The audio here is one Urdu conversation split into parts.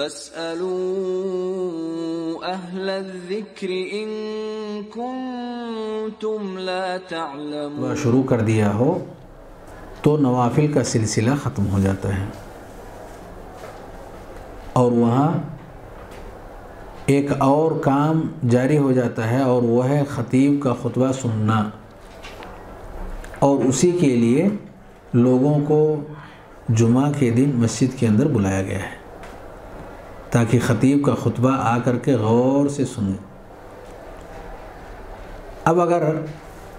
فاسألوا أهل الذكر إن كنتم لا تعلمون. شروع کر دیا ہو تو نوافل کا سلسلہ ختم ہو جاتا ہے اور وہاں ایک اور کام جاری ہو جاتا ہے اور وہ ہے خطیب کا خطبہ سننا اور اسی کے لیے لوگوں کو جمعہ کے دن مسجد کے اندر بلایا گیا ہے۔ تاکہ خطیب کا خطبہ آ کر کے غور سے سنیں اب اگر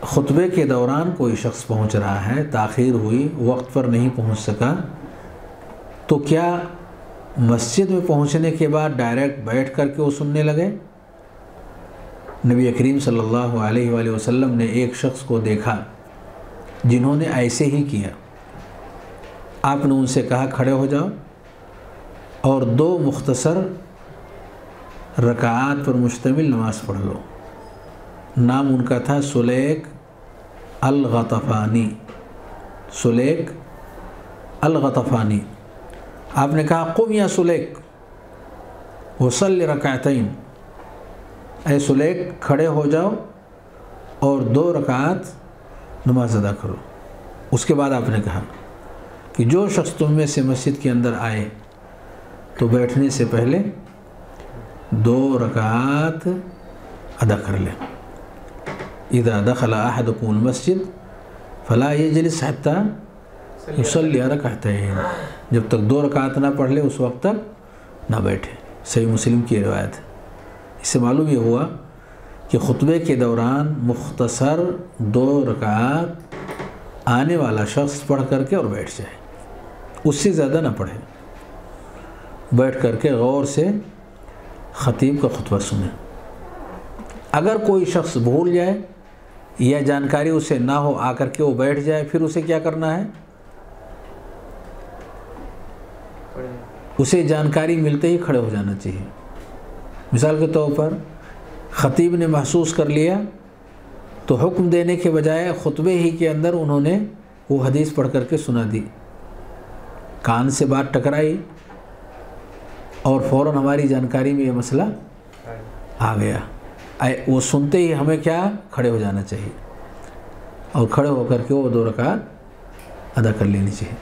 خطبے کے دوران کوئی شخص پہنچ رہا ہے، تاخیر ہوئی، وقت پر نہیں پہنچ سکا، تو کیا مسجد میں پہنچنے کے بعد ڈائریکٹ بیٹھ کر کے وہ سننے لگے؟ نبی کریم صلی اللہ علیہ وآلہ وسلم نے ایک شخص کو دیکھا جنہوں نے ایسے ہی کیا۔ آپ نے ان سے کہا، کھڑے ہو جاؤ۔ اور دو مختصر رکعات پر مشتمل نماز پڑھ لو۔ نام ان کا تھا سلیک الغطفانی۔ سلیک الغطفانی۔ آپ نے کہا، قم یا سلیک وصل رکعتین۔ اے سلیک کھڑے ہو جاؤ اور دو رکعات نماز ادا کرو۔ اس کے بعد آپ نے کہا کہ جو شخص تم میں سے مسجد کے اندر آئے تو بیٹھنے سے پہلے دو رکعات ادا کر لیں اذا دخل احدكم المسجد فلا يجلس حتى يصلي ركعتين جب تک دو رکعات نہ پڑھ لے، اس وقت تک نہ بیٹھے۔ صحیح مسلم کی روایت ہے۔ اس سے معلوم یہ ہوا کہ خطبے کے دوران مختصر دو رکعات آنے والا شخص پڑھ کر کے اور بیٹھ جائے۔ اس سے زیادہ نہ پڑھے۔ بیٹھ کر کے غور سے خطیب کا خطبہ سنیں۔ اگر کوئی شخص بھول جائے یا جانکاری اسے نہ ہو، آ کر کے وہ بیٹھ جائے، پھر اسے کیا کرنا ہے؟ اسے جانکاری ملتے ہی کھڑے ہو جانا چاہیے۔ مثال کے طور پر خطیب نے محسوس کر لیا، تو حکم دینے کے بجائے خطبے ہی کے اندر انہوں نے وہ حدیث پڑھ کر کے سنا دی۔ کان سے بات ٹکرائی اور فوراً ہماری جانکاری میں یہ مسئلہ آ گیا۔ وہ سنتے ہی ہمیں کیا؟ کھڑے ہو جانا چاہیے۔ اور کھڑے ہو کر کے وہ دو رکعت ادا کر لینی چاہیے۔